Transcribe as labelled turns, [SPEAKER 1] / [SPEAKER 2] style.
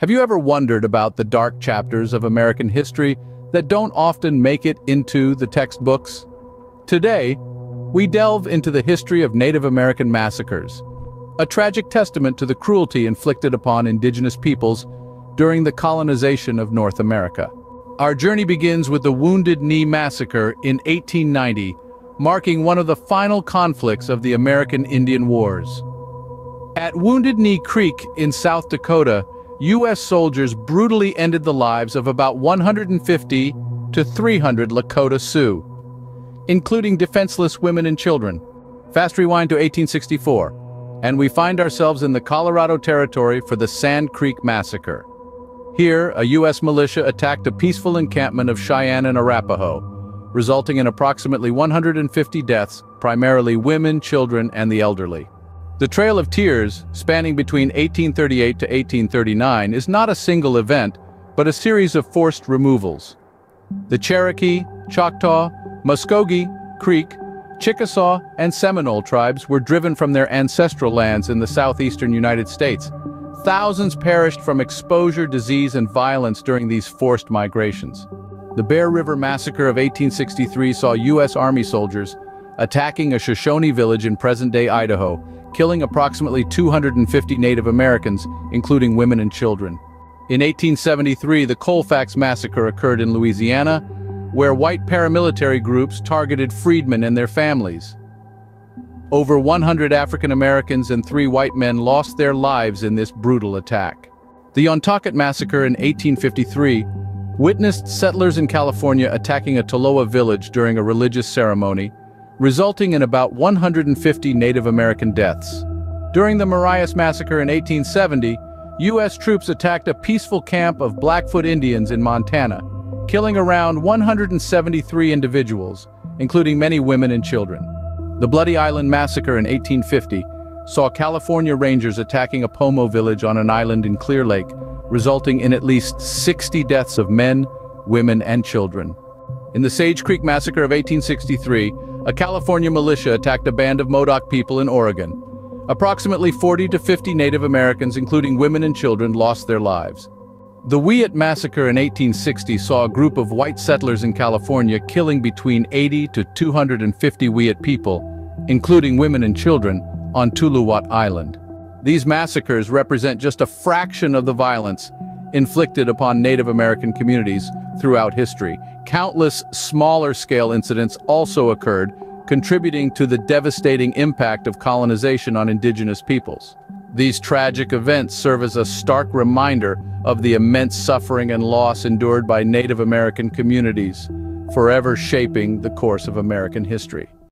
[SPEAKER 1] Have you ever wondered about the dark chapters of American history that don't often make it into the textbooks? Today, we delve into the history of Native American massacres, a tragic testament to the cruelty inflicted upon indigenous peoples during the colonization of North America. Our journey begins with the Wounded Knee Massacre in 1890, marking one of the final conflicts of the American Indian Wars. At Wounded Knee Creek in South Dakota, U.S. soldiers brutally ended the lives of about 150 to 300 Lakota Sioux, including defenseless women and children. Fast rewind to 1864, and we find ourselves in the Colorado Territory for the Sand Creek Massacre. Here, a U.S. militia attacked a peaceful encampment of Cheyenne and Arapaho, resulting in approximately 150 deaths, primarily women, children, and the elderly. The Trail of Tears, spanning between 1838 to 1839, is not a single event, but a series of forced removals. The Cherokee, Choctaw, Muskogee, Creek, Chickasaw, and Seminole tribes were driven from their ancestral lands in the southeastern United States. Thousands perished from exposure, disease, and violence during these forced migrations. The Bear River Massacre of 1863 saw U.S. Army soldiers attacking a Shoshone village in present-day Idaho, killing approximately 250 Native Americans, including women and children. In 1873, the Colfax Massacre occurred in Louisiana, where white paramilitary groups targeted freedmen and their families. Over 100 African Americans and three white men lost their lives in this brutal attack. The Yontocket Massacre in 1853 witnessed settlers in California attacking a Tolowa village during a religious ceremony, resulting in about 150 Native American deaths. During the Marias Massacre in 1870, U.S. troops attacked a peaceful camp of Blackfoot Indians in Montana, killing around 173 individuals, including many women and children. The Bloody Island Massacre in 1850 saw California Rangers attacking a Pomo village on an island in Clear Lake, resulting in at least 60 deaths of men, women, and children. In the Sage Creek Massacre of 1863, a California militia attacked a band of Modoc people in Oregon. Approximately 40 to 50 Native Americans, including women and children, lost their lives. The Wiyot Massacre in 1860 saw a group of white settlers in California killing between 80 to 250 Wiyot people, including women and children, on Tuluwat Island. These massacres represent just a fraction of the violence inflicted upon Native American communities throughout history. Countless smaller-scale incidents also occurred, contributing to the devastating impact of colonization on indigenous peoples. These tragic events serve as a stark reminder of the immense suffering and loss endured by Native American communities, forever shaping the course of American history.